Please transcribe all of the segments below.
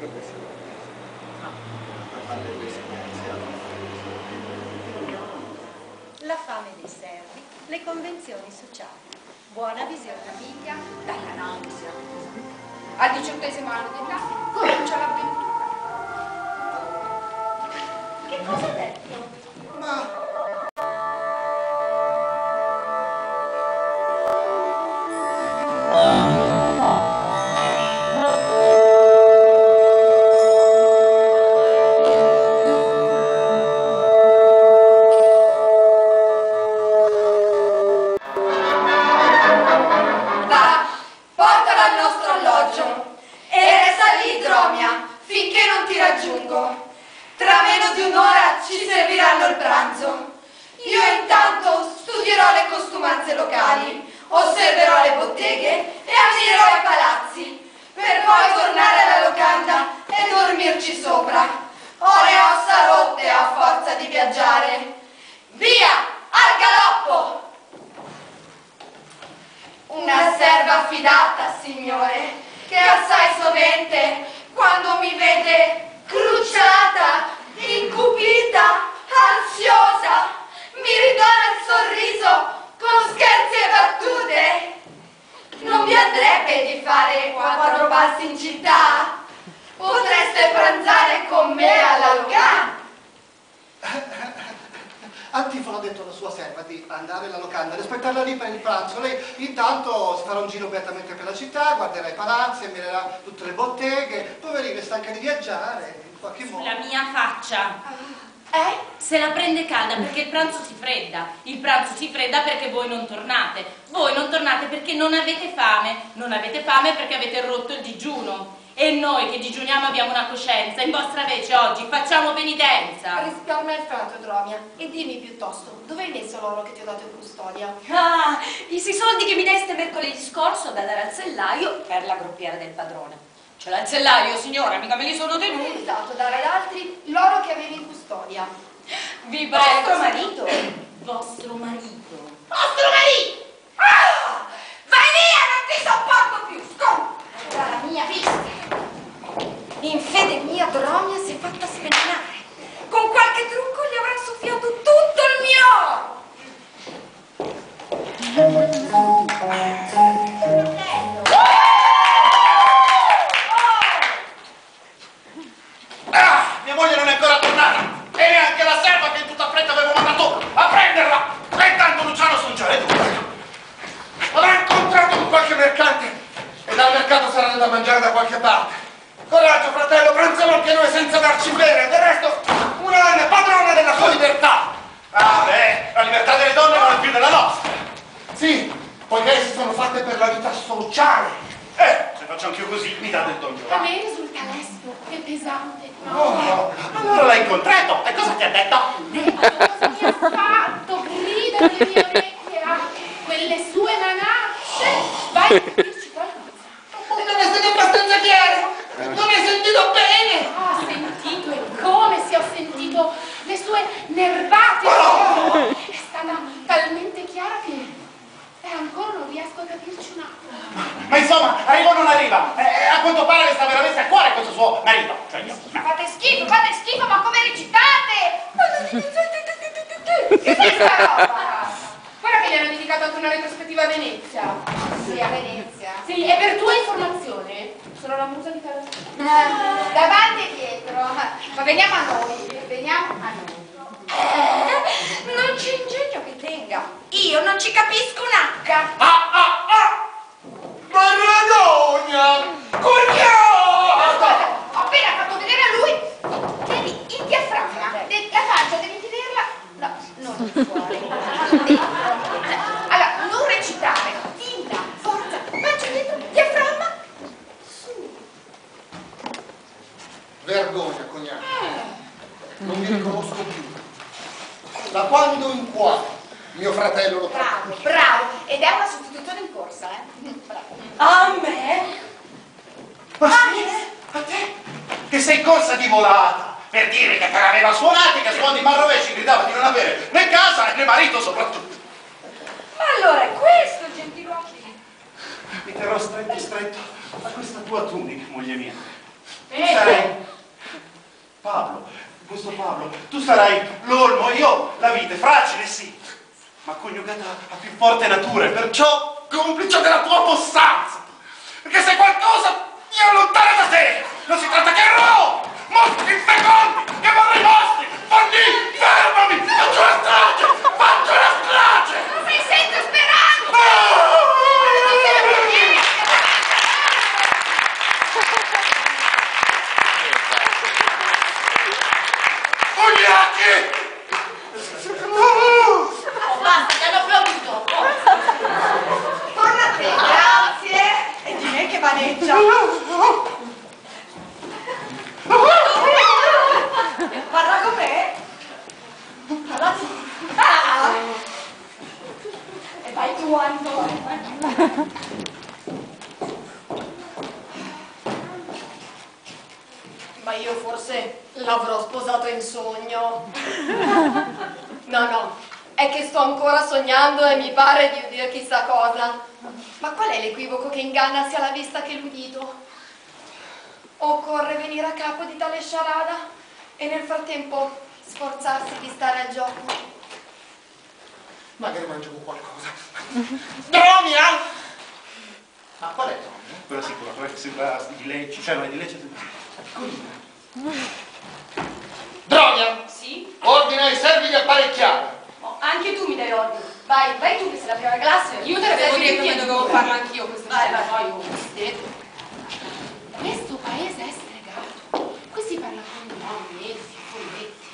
La fame dei servi, le convenzioni sociali. Buona visione. Famiglia dall'ansia. Al diciottesimo anno d'età comincia l'avventura. Che cosa ha detto? Ma andare alla locanda, di aspettarla lì per il pranzo. Lei intanto si farà un giro beatamente per la città, guarderà i palazzi, ammirerà tutte le botteghe, poverina è stanca di viaggiare, in qualche modo. La mia faccia. Eh? Se la prende calda perché il pranzo si fredda. Il pranzo si fredda perché voi non tornate. Voi non tornate perché non avete fame. Non avete fame perché avete rotto il digiuno. E noi che digiuniamo abbiamo una coscienza. In vostra vece oggi facciamo penitenza. Risparmia il fiato, Dromia, e dimmi piuttosto, dove hai messo l'oro che ti ho dato in custodia? Ah, i sei soldi che mi deste mercoledì scorso da dare al zellaio per la groppiera del padrone. Ce l'ha il zellaio, signora, mica me li sono Hai tenuti. usato dare ad altri l'oro che avevi in custodia. Vi prego. Vostro marito? Vostro marito. Vostro marito! Ah! Vai via, non ti sopporto più! Scom! Dalla mia vista! In fede mia, Dromia si è fatta svenenare. Con qualche trucco gli avrà soffiato tutto il mio oro! Ah, mia moglie non è ancora tornata! E neanche la serva che in tutta fretta avevo mandato a prenderla! E intanto Luciano sono già le due! Avrà incontrato con qualche mercante e dal mercato sarà da mangiare da qualche parte. Coraggio, fratello, pranziamo anche noi senza darci bene. Del resto, una donna è padrona della sua libertà. Ah, beh, la libertà delle donne non è più della nostra. Sì, poiché si sono fatte per la vita sociale. Eh, se faccio anch'io così, mi dà del A doglio. me risulta lesto e pesante. Oh, no. allora l'hai incontrato e cosa ti ha detto? Cosa mi ha fatto? Grida nelle mie orecchie, ah, quelle sue manacce. Vai a dirci qualcosa. E non è stato abbastanza chiaro! Non hai sentito bene! Ho sentito e come se ho sentito le sue nervate. Oh! È stata talmente chiara che e ancora non riesco a capirci un attimo. Ma arriva o non arriva? Eh, a quanto pare le sta veramente a cuore questo suo marito. Cioè io. Fate schifo, fate schifo, ma come recitate? Che questa roba? Guarda che gli hanno dedicato anche una retrospettiva a Venezia. Sì, a Venezia. Sì, e per tua informazione sono la musa di Carlo Davanti e dietro. Ma veniamo a noi, veniamo a noi. Eh, non c'è ingegno che tenga. Io non ci capisco un H. Ah, ah, ah! Maradona! Coglione! Ho appena fatto vedere a lui. Devi il diaframma. de- La faccia devi tenerla. No, non fuori. Dentro. Allora, non recitare. Tinta, forza, faccia dentro, diaframma. Su. Vergogna, cognato. Non mi riconosco più. Da quando in qua mio fratello lo tratta Bravo, bravo. Ed è una sostituzione in corsa, eh. Bravo. A me? Ma sì? A te? Che sei corsa di volata per dire che te l'aveva suonati, che suoni marrovesci gridava di non avere né casa né marito soprattutto. Ma allora è questo, gentiluomi. Mi terrò stretto stretto a questa tua tunica, moglie mia. Tu sarai Pablo, questo Pablo, tu sarai l'olmo, io la vita è fragile, sì, ma coniugata a più forte natura e perciò complice della tua possanza. Perché se qualcosa mi allontana da te, non si tratta che no! Mostri infecondi, che vorrei mostri! Forni, fermami! Faccio la strage! Faccio la strage! Ma sei senza speranza! Ah! Ugliacchi! Oh, basta, ti hanno applaudito. Oh. Torna a te, grazie! E di me vaneggia! Parla con me! Parla tu! Ah! E vai tu, Antonio! Ma io forse l'avrò sposato in sogno. No, no, è che sto ancora sognando e mi pare di udire chissà cosa. Ma qual è l'equivoco che inganna sia la vista che l'udito? Occorre venire a capo di tale sciarada e nel frattempo sforzarsi di stare al gioco. Magari mangiamo qualcosa. Dromia! Ma qual è Tommy? Quella sicura, quella che sembra di Lecce, cioè non è di Lecce, Dromia, Sì? ordina ai servi di apparecchiare. Anche tu mi dai ordini. Vai, vai tu che sei la prima classe. Io te l'avevo detto che dovevo farlo anch'io questa Vai, sera. vai. Poi detto. Questo paese è stregato. Questi parlano con mesi, folletti.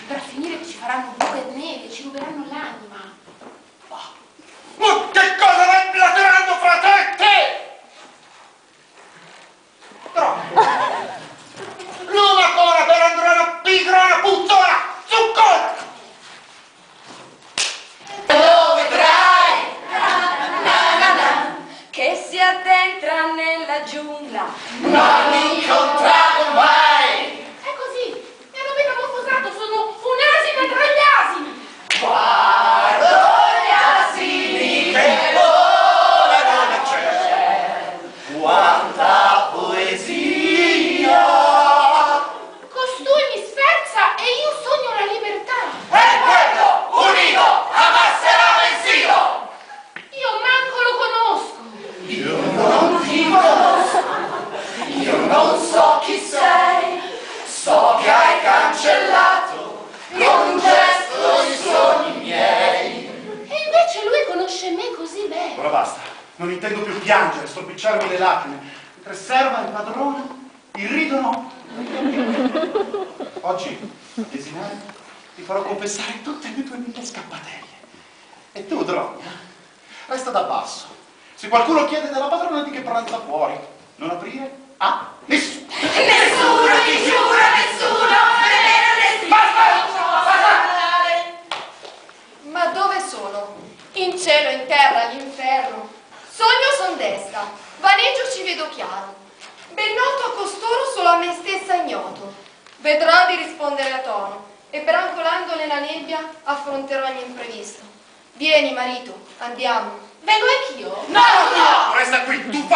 Andrà a finire che ci faranno buche nere, ci ruberanno l'anima. Ma che cosa vai blaterando fra te e te? Dromia! L'una cosa per androna pigrona puzzona! Zuccone! Lo nella giungla. Non incontrato mai! È così. Mi hanno metamorfosato, sono un asino tra gli asini. Guardo gli asini che volano nel cielo. Quanta poesia! Costui mi sferza e io sogno la libertà. E il pueblo unito amasserà vencido! Io manco lo conosco. Io non ti conosco, io non so chi sei, so che hai cancellato con un gesto i sogni miei. E invece lui conosce me così bene. Ora basta, non intendo più piangere, stropicciarmi le lacrime. Mentre serva e padrona irridono. Oggi, a desinare, ti farò confessare tutte le tue mille scappatelle. E tu, Dromia, resta da basso. Se qualcuno chiede della padrona di che pranza fuori, non aprire a nessuno. Nessuno ti giura, nessuno! Nessuno! Ma dove sono? In cielo, in terra, all'inferno. Sogno son desta, vaneggio ci vedo chiaro. Ben noto a costoro solo a me stessa ignoto. Vedrò di rispondere a tono e brancolando nella nebbia affronterò ogni imprevisto. Vieni marito, andiamo. Vengo anch'io? No, no! Resta qui, tu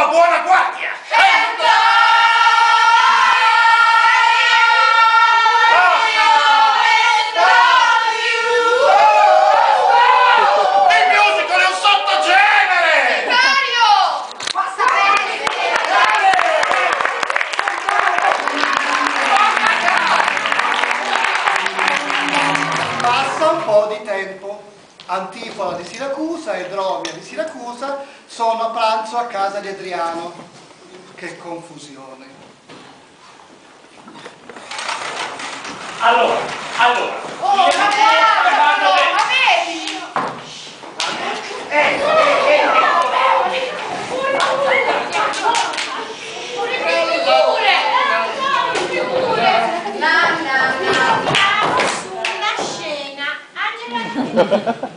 casa di Adriano. Che confusione. Allora, allora. Oh, ma guarda! Ma vedi? Nanna, nanna. Una scena. Angela.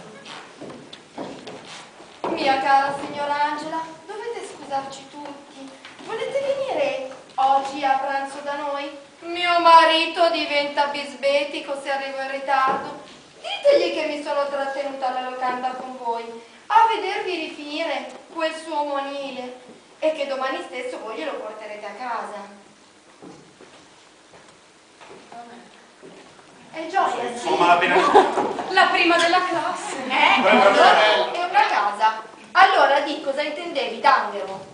bisbetico se arrivo in ritardo. Ditegli che mi sono trattenuta alla locanda con voi, a vedervi rifinire quel suo monile e che domani stesso voi glielo porterete a casa. È gioia, sì. La prima della classe. Eh, è una casa. Allora di cosa intendevi, Tanghero?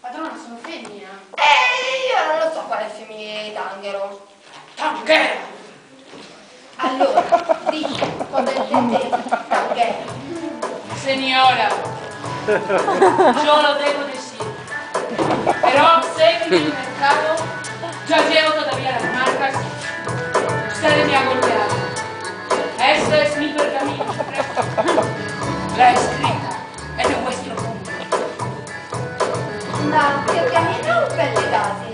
Padrona, sono femmina. Eh, io non lo so quale femmina è Tanghero. Tanghera! Allora, dici cosa intendevi, Tanghero? Signora, yo lo devo decir. Pero sé que en el mercado ya llevo todavía las marcas. Usted me ha golpeado. Ese es mi pergamino. La escrita es de vuestro punto. Da pergamino o pelle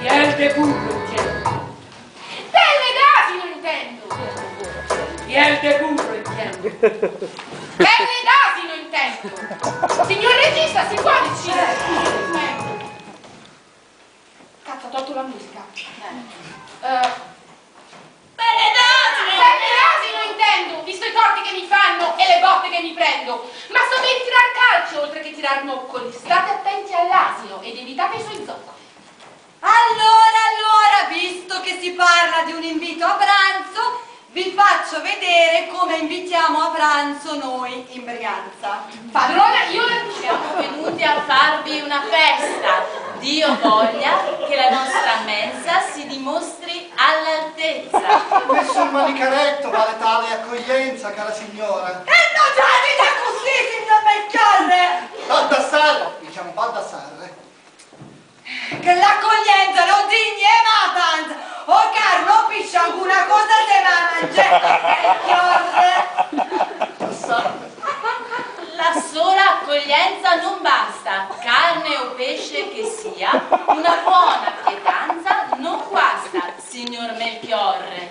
Piel de burro. Pelle d'asino intendo! Piel de burro, entiendo. Pelle d'asino intendo! Signor regista, si può decidere? Cazzo, ho tolto la musica. Eh, Pelle d'asino! Pelle d'asino intendo, visto i torti che mi fanno e le botte che mi prendo. Ma so ben tirar calcio oltre che tirar moccoli. State attenti all'asino ed evitate i suoi zoccoli. Allora, allora, visto che si parla di un invito a pranzo, vi faccio vedere come invitiamo a pranzo noi in Briganza. Padrona, io. Siamo venuti a farvi una festa. Dio voglia che la nostra mensa si dimostri all'altezza. Nessun manicaretto vale tale accoglienza, cara signora. E non già da così, signor Melchiorre, Baldassarre, diciamo Baldassarre. Che l'accoglienza non digni e matanza. O Carlo piscia alguna cosa se va a mangiare. La sola accoglienza non basta, carne o pesce che sia, una buona pietanza non guasta, signor Melchiorre.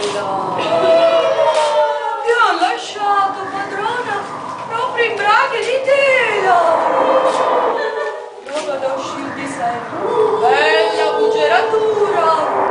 Gela. Ti ha lasciato padrona proprio in braghe di tela. Roba da uscire di sé, bella buggeratura.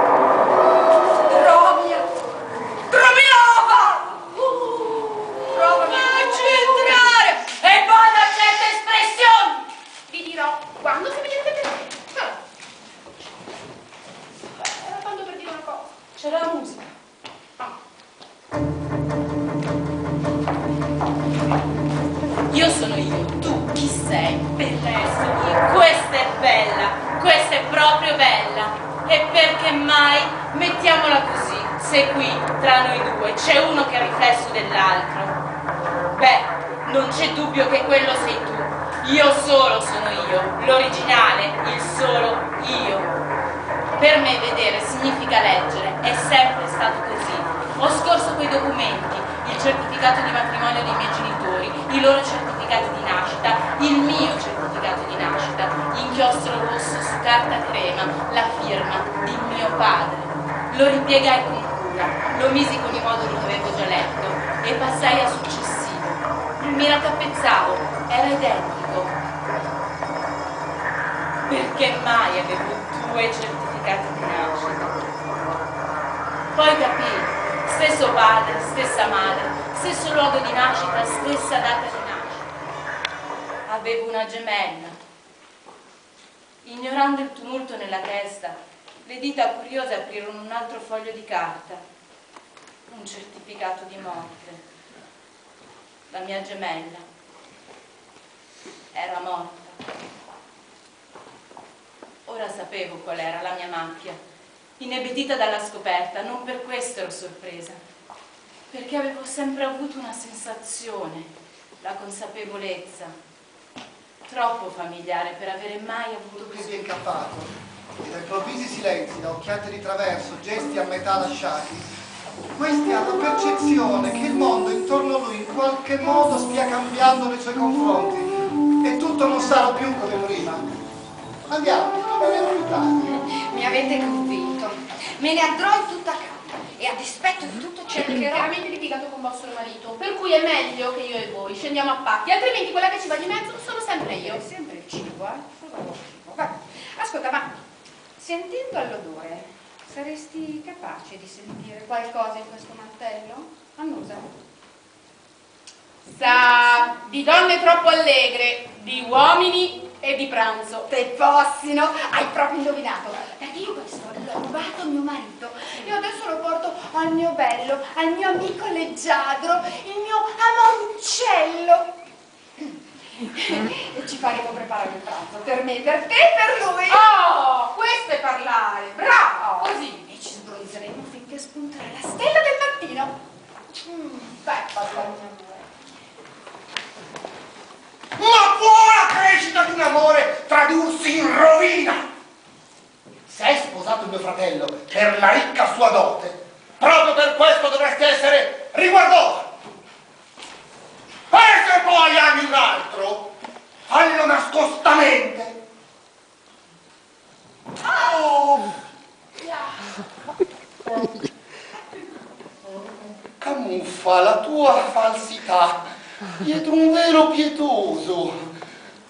Lo misi con i moduli che avevo già letto e passai al successivo. Mi raccapezzavo, era identico. Perché mai avevo due certificati di nascita? Poi capii, stesso padre, stessa madre, stesso luogo di nascita, stessa data di nascita. Avevo una gemella. Ignorando il tumulto nella testa, le dita curiose aprirono un altro foglio di carta, un certificato di morte. La mia gemella era morta. Ora sapevo qual era la mia macchia, inebetita dalla scoperta, non per questo ero sorpresa, perché avevo sempre avuto una sensazione, la consapevolezza, troppo familiare per avere mai avuto sei incappato, e da improvvisi silenzi, da occhiate di traverso, gesti a metà lasciati, questi hanno percezione che il mondo intorno a lui in qualche modo stia cambiando nei suoi confronti e tutto non sarà più come prima. Andiamo, torneremo più tardi. Mi avete convinto. Me ne andrò in tutta calma. e a dispetto di tutto cercherò... Chiaramente litigato con vostro marito, per cui è meglio che io e voi scendiamo a patti, altrimenti quella che ci va di mezzo sono sempre io. È sempre il cibo, eh? Solo il cibo. Vabbè. Ascolta, ma sentendo all'odore, saresti capace di sentire qualcosa in questo mantello? Annusa. Sa, di donne troppo allegre, di uomini e di pranzo. Te possino, hai proprio indovinato. Perché io questo l'ho rubato a mio marito e adesso lo porto al mio bello, al mio amico leggiadro, il mio amoncello. E ci faremo preparare il pranzo per me, per te e per lui. Oh, questo è parlare, bravo, così. E ci sbronzeremo finché spunterà la stella del mattino. Mm, beh, basta il mio amore. Ma può la crescita di un amore tradursi in rovina? Se hai sposato mio fratello per la ricca sua dote, proprio per questo dovresti essere riguardosa. Se poi ami un altro, fallo nascostamente. Oh! Camuffa la tua falsità dietro un velo pietoso,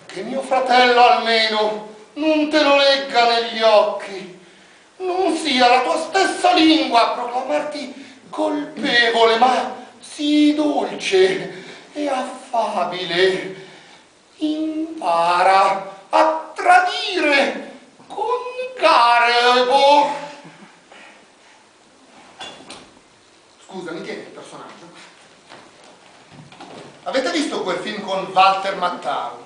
che mio fratello almeno non te lo legga negli occhi, non sia la tua stessa lingua a proclamarti colpevole, ma sii dolce e affabile. Impara a tradire con garbo. Scusa, mi tieni il personaggio? Avete visto quel film con Walter Mattaro?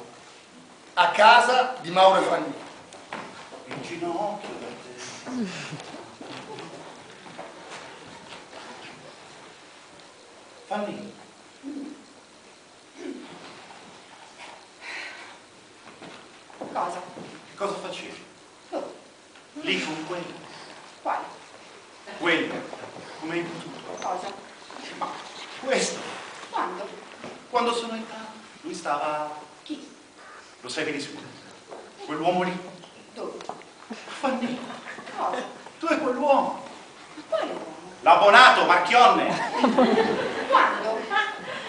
A casa di Mauro Fanni. In ginocchio da te. Fanni. Cosa? Che cosa facevi? Oh, Lì con quello. quale? Quello. Come hai potuto? Cosa? Ma questo. Quando? Quando sono entrato, lui stava... Chi? Lo sai benissimo. Quell'uomo lì. Dove? Fanni. Cosa? Tu e quell'uomo. Quale uomo? L'abbonato, Marchionne. Quando?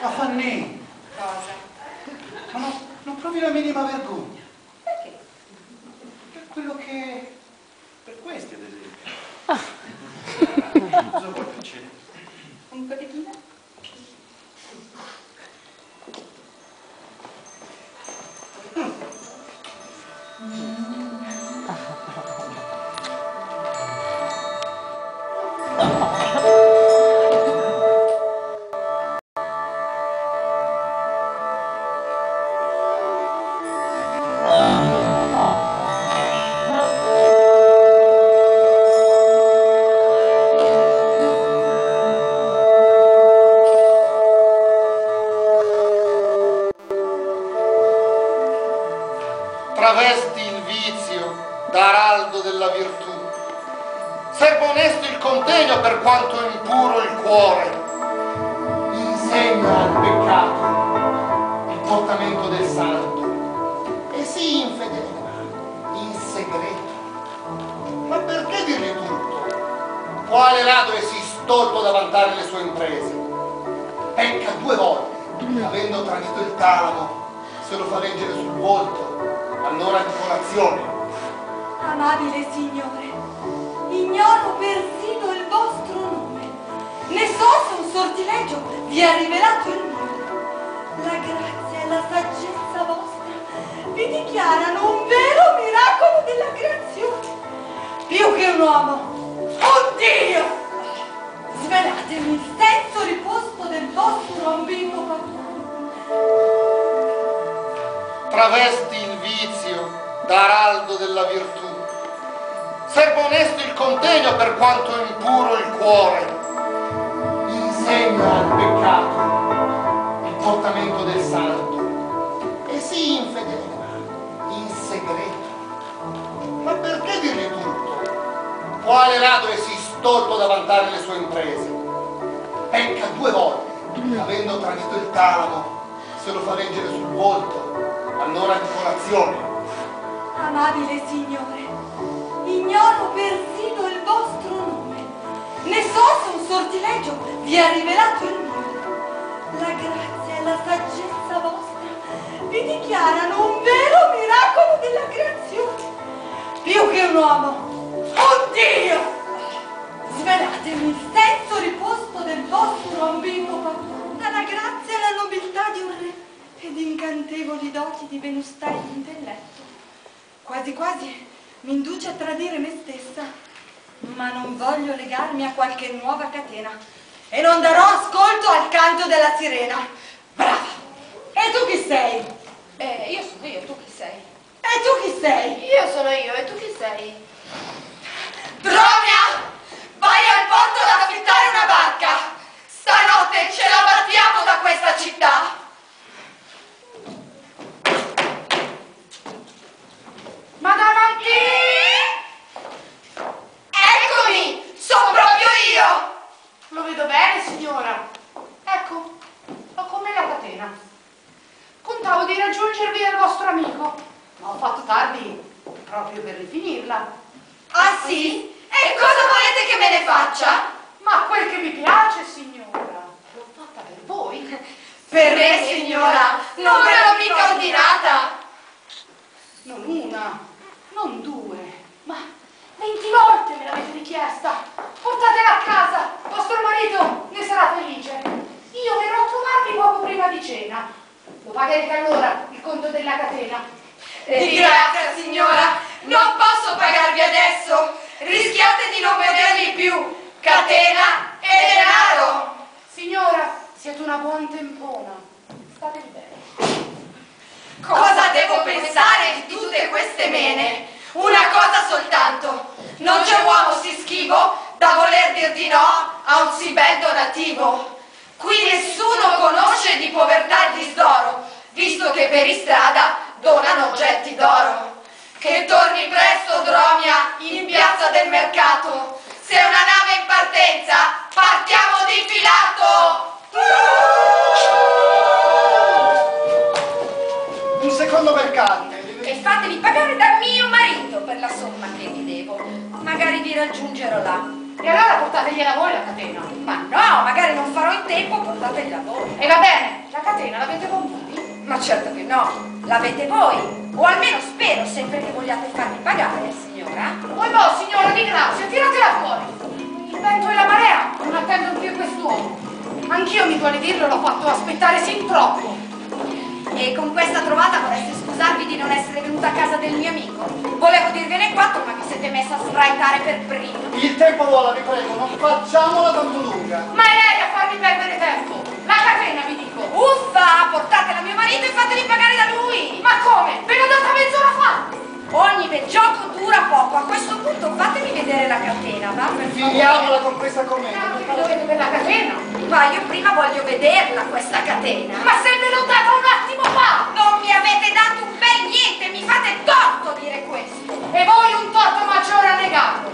Ma Fanni, Cosa? ma no, non provi la minima vergogna. Quello che... Per questi, ad esempio. Cosa vuoi cena? Un cotechino? Stolto da vantare le sue imprese? Pecca due volte, avendo tradito il talamo, se lo fa leggere sul volto, allora di colazione. Amabile signore, ignoro persino il vostro nome. Ne so se un sortileggio vi ha rivelato il mio. La grazia e la saggezza vostra vi dichiarano un vero miracolo della creazione. Più che un uomo, un Dio! Svelatemi il senso riposto del vostro ambito patrono. Travesti il vizio d'araldo della virtù. Serva onesto il contegno per quanto impuro il cuore. Insegna al peccato il portamento del santo. E sii infedele, in segreto. Ma perché dirgli tutto? Quale ladro è sì stolto da vantare le sue imprese? Pecca due volte, avendo tradito il talamo, se lo fa leggere sul volto, allora di colazione. Amabile signore, ignoro persino il vostro nome. Ne so se un sortileggio vi ha rivelato il mio. La grazia e la saggezza vostra vi dichiarano un vero miracolo della creazione. Più che un uomo, un Dio! Svelatemi il senso riposto del vostro patrono, dalla grazia e la nobiltà di un re ed incantevoli doti di benustà e di intelletto. Quasi quasi mi induce a tradire me stessa, ma non voglio legarmi a qualche nuova catena e non darò ascolto al canto della sirena. Brava! E tu chi sei? Eh, io sono io, tu chi sei? E tu chi sei? Io sono io, e tu chi sei? Dromia, vai al porto ad affittare una barca. Stanotte ce la battiamo da questa città. Ma davanti! Eccomi, sono proprio io. Lo vedo bene, signora. Ecco, ho con me la catena. Contavo di raggiungervi al vostro amico, ma ho fatto tardi proprio per rifinirla. Ah sì? E cosa volete che me ne faccia? Ma quel che mi piace, signora, l'ho fatta per voi. Per me, signora, non ve l'ho mica ordinata. Non una, non due, ma venti volte me l'avete richiesta. Portatela a casa, vostro marito ne sarà felice. Io verrò a trovarvi poco prima di cena. Lo pagherete allora il conto della catena. Di grazia, signora, non posso pagarvi adesso. Rischiate di non vedermi più. Catena e denaro. Signora, siete una buon tempona. State bene. Cosa devo pensare di tutte queste mene? Una cosa soltanto. Non c'è uomo sì schivo da voler dir di no a un sì bel donativo. Qui nessuno conosce di povertà e disdoro, visto che per istrada donano oggetti d'oro. Che torni presto, Dromia, in piazza del mercato. Se una nave è in partenza, partiamo di filato! Un secondo mercante. E fatevi pagare dal mio marito per la somma che vi devo. Magari vi raggiungerò là. E allora portategliela voi la catena. Ma no, magari non farò in tempo, portatela voi. E va bene, la catena l'avete con voi? Ma certo che no, l'avete voi. O almeno spero, sempre che vogliate farmi pagare, signora. Voi boh, signora, di grazia, tiratela fuori. Il vento e la marea non attendono più quest'uomo. Anch'io, mi vuole dirlo, l'ho fatto aspettare sin troppo. E con questa trovata vorreste scusarvi di non essere venuta a casa del mio amico. Volevo dirvene quattro, ma vi siete messa a sbraitare per primo. Il tempo vola, vi prego, non facciamola tanto lunga. Ma è lei a farmi perdere tempo. La catena, vi dico. Uffa, portatela a mio marito e fateli pagare da lui. Ma come? Ve l'ho data mezz'ora fa. Ogni bel gioco dura poco. A questo punto fatemi vedere la catena, va? Finiamola con questa commedia. Vi dovete per la catena. Ma io prima voglio vederla, questa catena. Ma se ve l'ho data un attimo fa. non mi avete dato un bel niente, mi fate torto dire questo. E voi un torto maggiore a negarlo.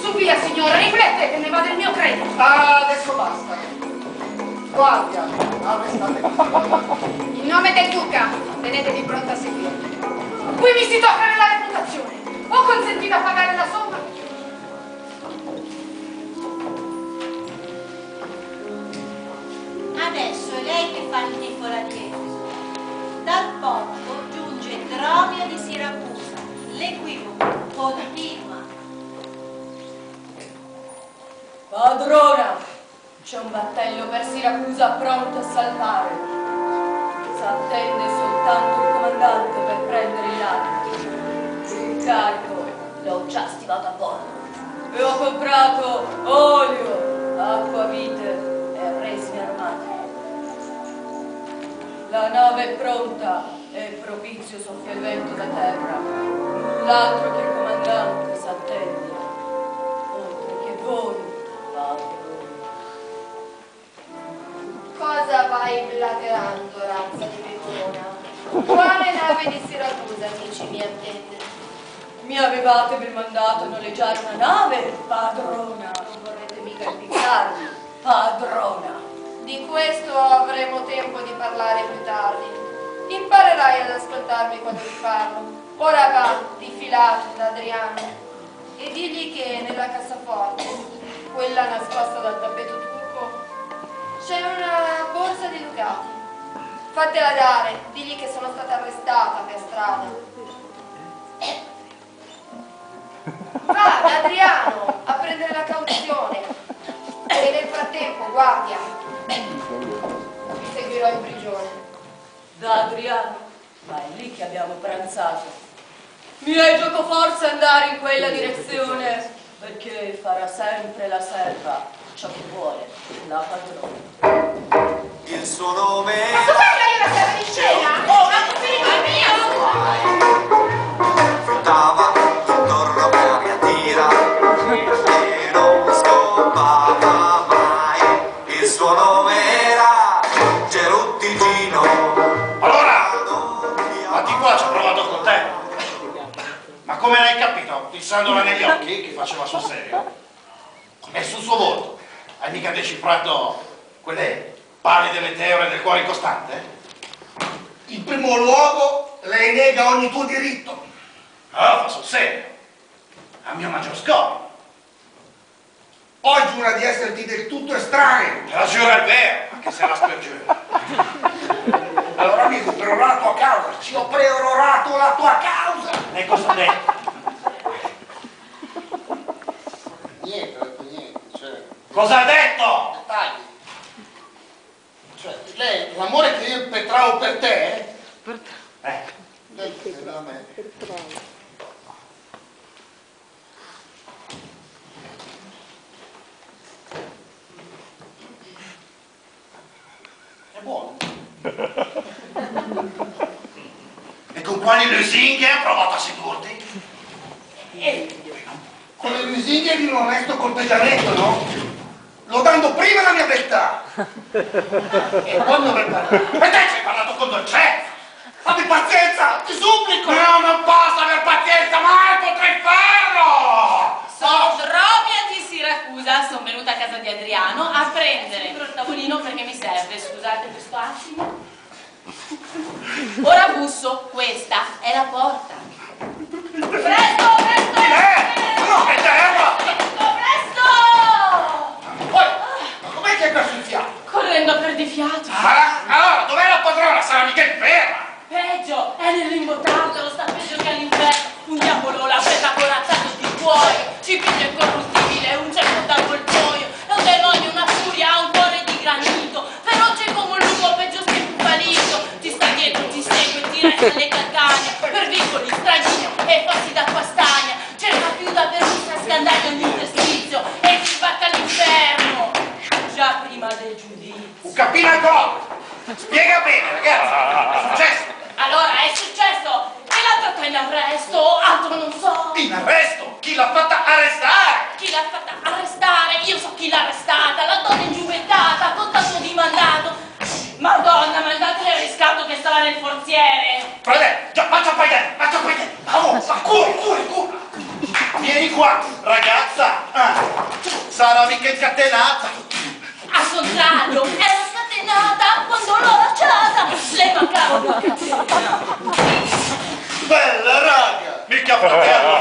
Su via, signora, riflettete, ne va del mio credito. Ah, adesso basta. Guardia, arrestate. In nome del duca, tenetevi pronta a seguirmi. Qui mi si tocca nella reputazione. Ho consentito a pagare la somma. Adesso è lei che fa il di Efeso. Dal porto giunge Dromia di Siracusa. L'equivoco continua. Padrona, c'è un battello per Siracusa pronto a salvare. S'attende soltanto il comandante per prendere il lato. Il carico l'ho già stivato a bordo. E ho comprato olio, acquavite e resine aromatiche. La nave è pronta e propizio soffia il vento da terra. Null'altro che il comandante s'attende, oltre che voi, Cosa vai blaterando, razza di pecorona? Quale nave di Siracusa, amici, mi attende? Mi avevate per mandato a noleggiare una nave, padrona. Non vorrete mica impiccarmi, padrona. Di questo avremo tempo di parlare più tardi. Imparerai ad ascoltarmi quando ti parlo. Ora va, difilato da Adriano, e digli che nella cassaforte, quella nascosta dal tappeto C'è una. Fatela dare, digli che sono stata arrestata per strada. Vada Adriano a prendere la cauzione e nel frattempo guardia. Vi seguirò in prigione. Da Adriano, ma è lì che abbiamo pranzato. Mi è gioco forza andare in quella direzione, perché farà sempre la serva ciò che vuole la padrona. Il suo nome Posso farla io la serva di scena? Oh, una mia! fruttava intorno che aria tira e non scopava mai. Il suo nome era Geruttigino. Allora, ma di qua ci ho provato con te. Ma come l'hai capito? Fissandola negli occhi, che faceva sul serio? E sul suo volto? Hai mica decifrato quelle pallide meteore del cuore incostante? In primo luogo, lei nega ogni tuo diritto. Ah, fa sul serio. A mio maggior scopo. Poi giura di esserti del tutto estraneo. La giura è vero, anche se la spergiura. Allora amico, perorò la tua causa. Ci ho perorato la tua causa. E cosa ha detto? Niente, ho detto niente. Cioè, Cosa ha detto? Lei, l'amore che io impetravo per te, Eh, lei chiedeva a me. È buono. e con quali lusinghe ha provato a sedurti? Con le lusinghe di un onesto corteggiamento, no? Lodando prima la mia beltà. e poi mi avrei parlato. E te ci hai parlato con dolcezza! Abbi pazienza, ti supplico! No, non posso aver pazienza, mai potrei farlo! Sono Dromia di Siracusa, sono venuta a casa di Adriano a prendere il tavolino perché mi serve, scusate questo attimo. Ora busso, questa è la porta. Presto, presto! Eh, no, è terra! Presto, presto! Poi, ma com'è che hai perso il fiato? Correndo per di fiato. Ah, allora, dov'è la padrona? Sarà mica inferma! Peggio, è nell'imbottato, lo sta peggio che all'inferno. Un diavolo l'ha presa corazzato di cuoio, ci piglia incorruttibile, un cerco d'avvoltoio. È un demonio, una furia, ha un cuore di granito, feroce come un lupo, peggio che un palito. Ti sta dietro, ti segue, ti resta le calcagna, per vicoli, stradine e fossi d'acqua stagna. Cerca più da permessa, scandaglia ogni interstizio e ti sbatte all'inferno. Già prima del giudizio. Un capino ancora! Spiega bene, ragazzi! Che è successo? Allora è successo che l'ha fatta in arresto, altro non so. In arresto! Chi l'ha fatta arrestare? Chi l'ha fatta arrestare? Io so chi l'ha arrestata, la donna ingiuvettata, con tanto di mandato. Madonna, mandatele al riscatto che stava nel forziere. Fratello, già, faccia poi dentro, faccia poi dentro! Vamos, ma curi, curi, curi! Vieni qua, ragazza! Ah, sarà mica incatenata! Al contrario, era scatenata quando l'ho lasciata. Le mancava due catene. Bella raga! Mica fratello!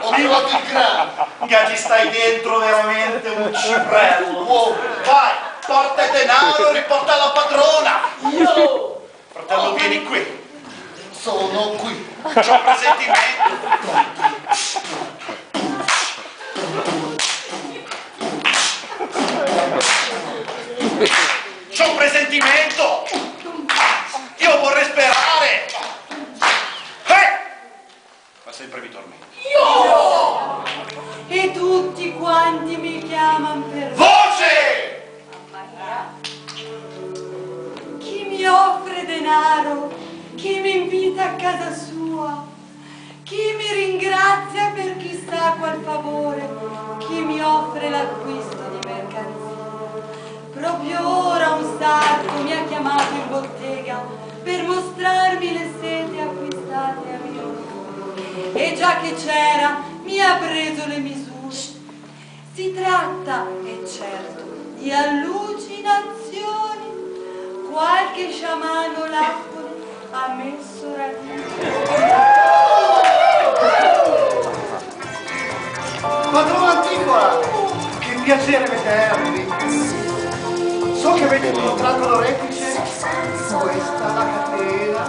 Ho trovato il grano. Che ci stai dentro veramente un ciprello! Wow. Vai, porta denaro, riporta la padrona! Io! Fratello, vieni qui! Sono qui. C'ho un presentimento! C'ho un presentimento! Io vorrei sperare! Eh! Ma sempre vi tormenti. E tutti quanti mi chiamano per Voce! chi mi offre denaro, chi mi invita a casa sua, chi mi ringrazia per chissà qual favore, chi mi offre l'acquisto di mercanzia. Proprio ora un sarto mi ha chiamato in bottega per mostrarmi le sete acquistate a mio E già che c'era, mi ha preso le misure. Si tratta, è certo, di allucinazioni. Qualche sciamano lappone ha messo radice. Padrona Anticola, che piacere vedervi. So che avete incontrato l'orefice, questa la catena.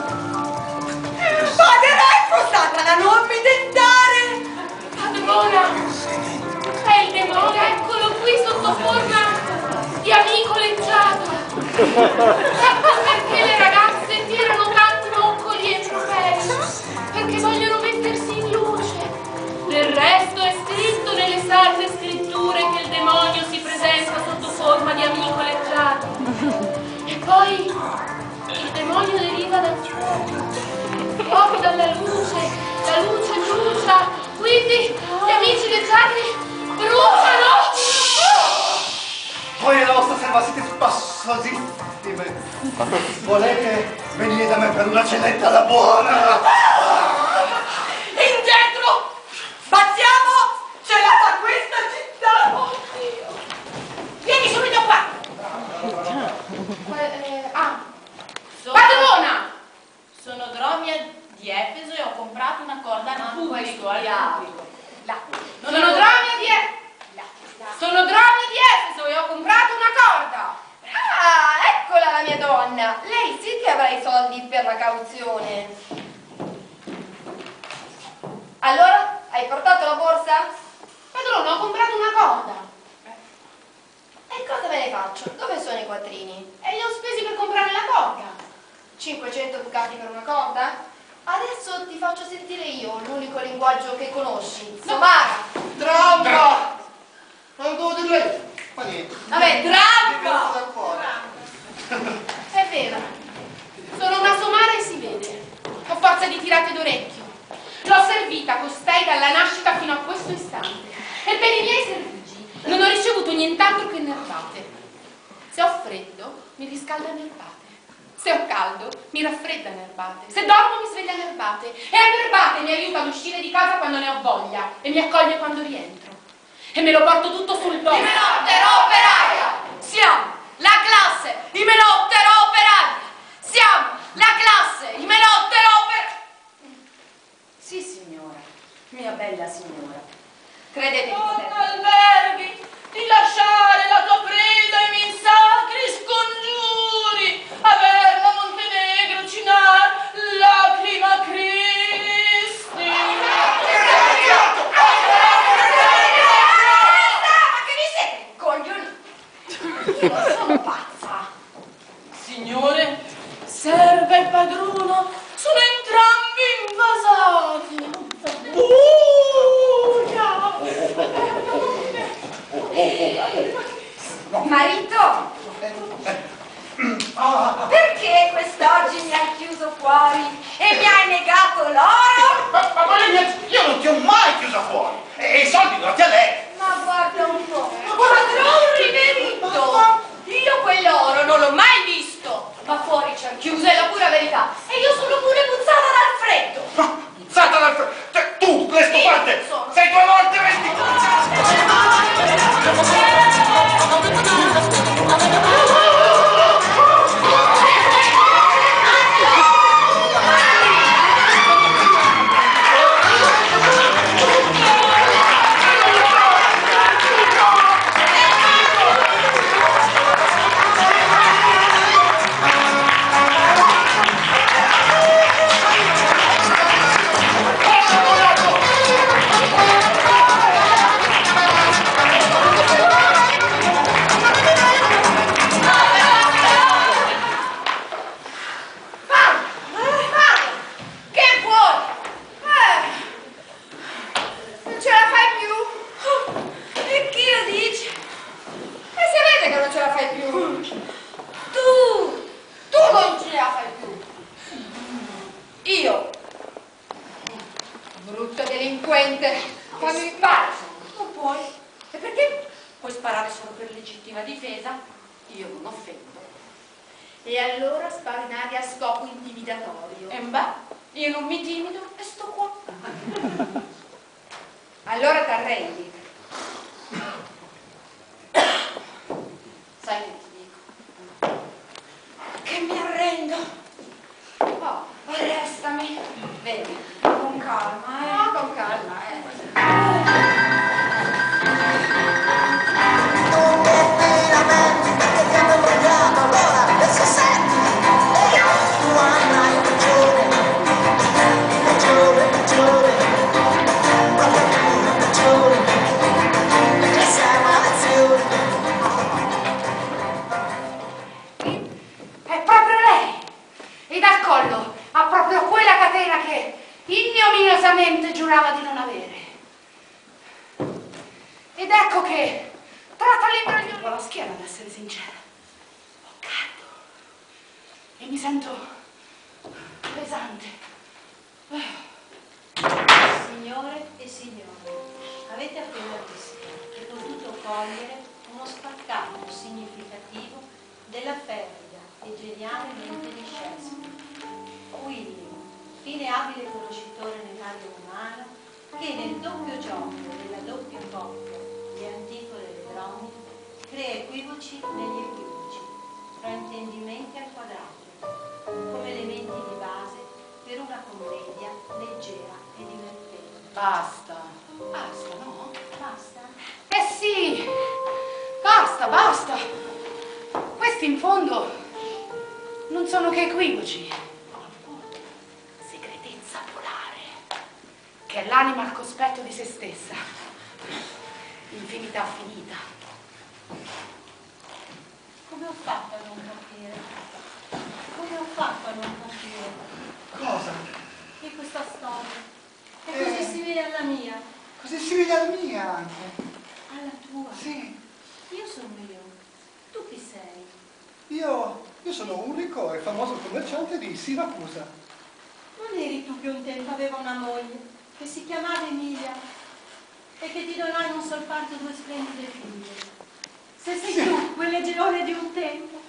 Padre Raico, Satana, non mi devi Demona è il Demona eccolo qui sotto forma di amico leggiato. Ecco perché le ragazze tirano tanti moccoli e trofei perché vogliono mettersi in luce. Del resto è scritto nelle sacre scritture che il demonio si presenta sotto forma di amico leggiato. E poi il demonio deriva dal fuoco fuoco dalla luce la luce brucia quindi gli amici leggiadri bruciano! Voi e la vostra serva siete spassosissime! Volete venire da me per una cenetta da buona? Indietro! Battiamo celata a questa città! Oh, Oddio! Vieni subito qua! Brava, Sono... Padrona! Eh, ah. Sono Dromia di Efeso e ho comprato una corda non pubblico, al pubblico. La, non sono drammi Lord, acquari e mi hai negato l'oro? Ma, ma, ma io non ti ho mai chiusa fuori e, e i soldi non ti a lei. In fondo non sono che equivoci. Segretezza polare, che è l'anima al cospetto di se stessa. Infinità finita. Come ho fatto a non capire? Come ho fatto a non capire Cosa? che questa storia è Eh. così simile alla mia, Così simile alla mia anche. alla tua? Sì. Io sono io. Tu chi sei? Io, io sono un ricco e famoso commerciante di Siracusa. Non eri tu che un tempo aveva una moglie che si chiamava Emilia e che ti donai non soltanto due splendide figlie. Se sei tu quelle geone di un tempo,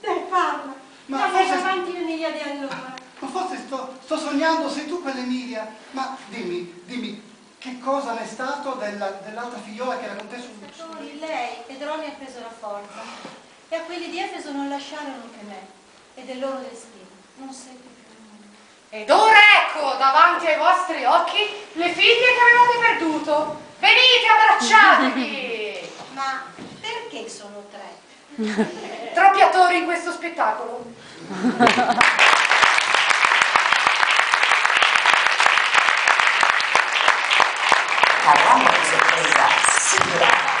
dai parla, Ma dai forse- avanti l'Emilia di allora. Ma forse sto, sto sognando, sei tu quell'Emilia. Ma dimmi, dimmi, che cosa ne è stato della- dell'altra figliola che era con te sul... Poi lei e Droni ha preso la forza e a quelli di Efeso non lasciarono che me e del loro destino non seppe più nulla. Ed ora ecco davanti ai vostri occhi le figlie che avevate perduto. Venite, abbracciatevi! Ma perché sono tre? Troppi attori in questo spettacolo. La grande sorpresa sigla